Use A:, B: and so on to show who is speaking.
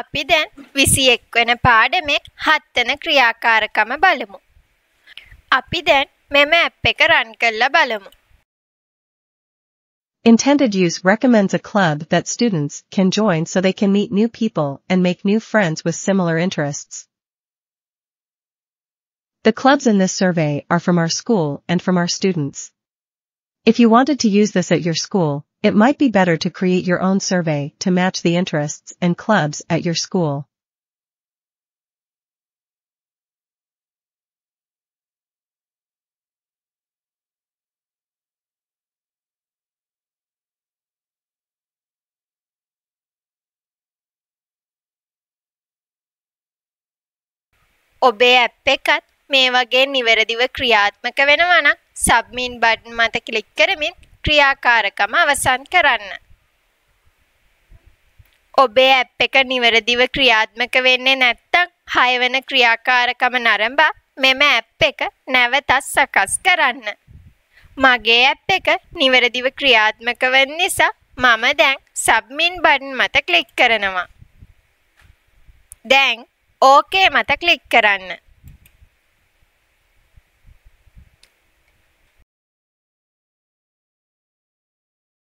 A: අපි දැන් විසියෙක් වන පාඩමේ හත්වන ක්‍රියාකාරකම බලමු. අපි දැන් මෙම ඇප් එක රන් කරලා බලමු.
B: Intended use recommends a club that students can join so they can meet new people and make new friends with similar interests. The clubs in this survey are from our school and from our students. If you wanted to use this at your school, it might be better to create your own survey to match the interests and clubs at your school.
A: ඔබේ app එකත් මේ වගේ නිවැරදිව ක්‍රියාත්මක වෙනවා නම් සබ්මින් button මත click කරමින් ක්‍රියාකාරකම අවසන් කරන්න. ඔබේ ඇප් එක නිවැරදිව ක්‍රියාත්මක වෙන්නේ නැත්තම් හයවන ක්‍රියාකාරකම නරඹා මෙම ඇප් එක නැවතත් සකස් කරන්න. මගේ ඇප් එක නිවැරදිව ක්‍රියාත්මක වෙන නිසා මම දැන් සබ්මින් බටන් මත ක්ලික් කරනවා. දැන් ඕකේ මත ක්ලික් කරන්න.